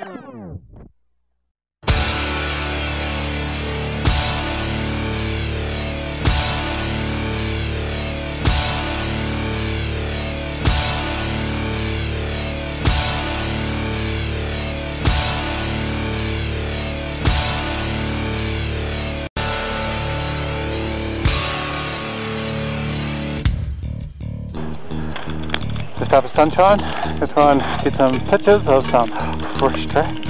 Just have a sunshine. Let's try and get some pictures of some first.